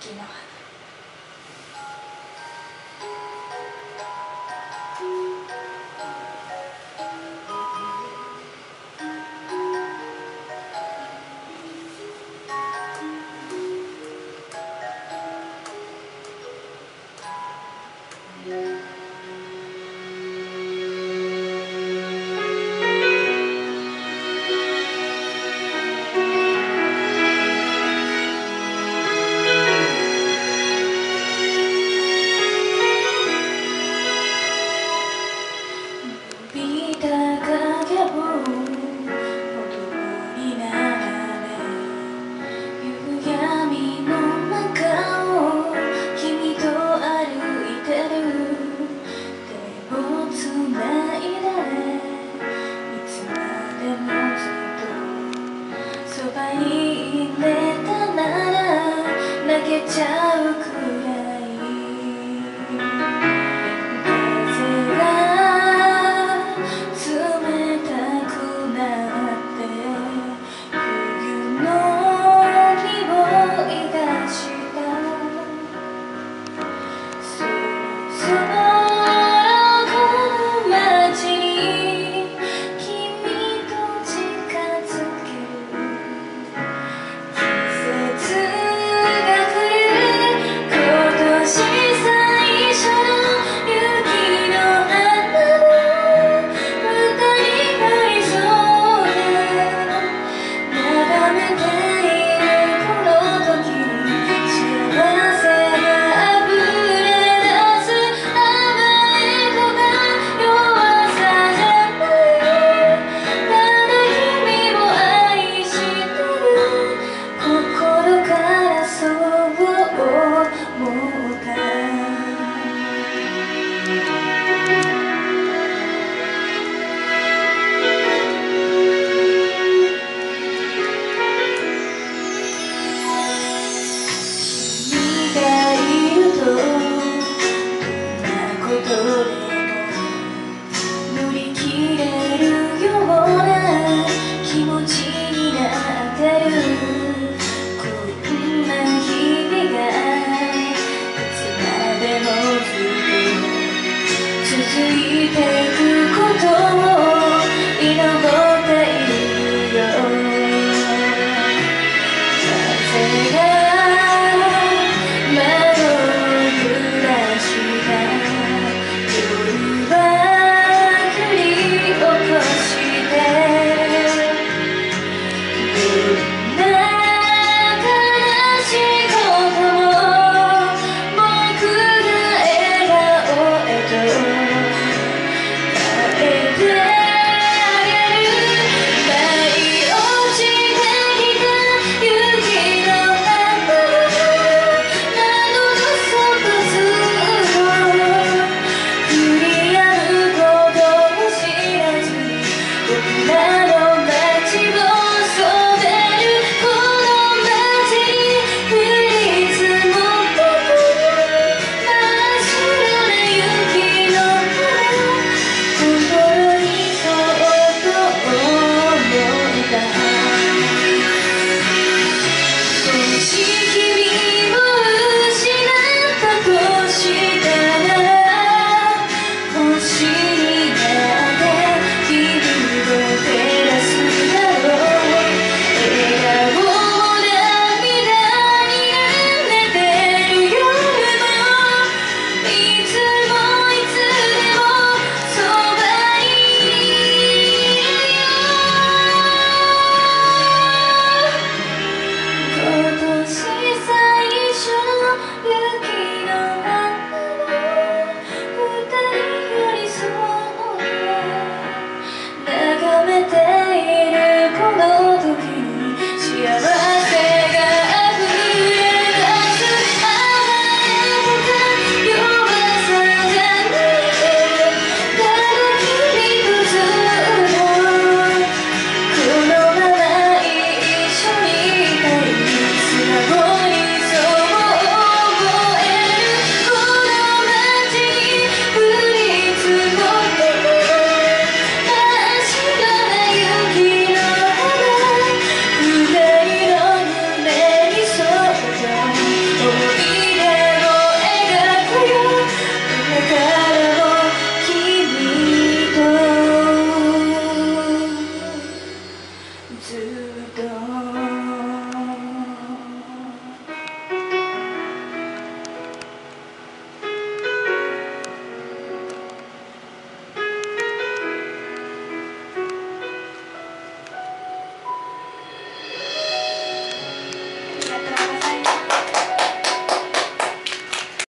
雪の花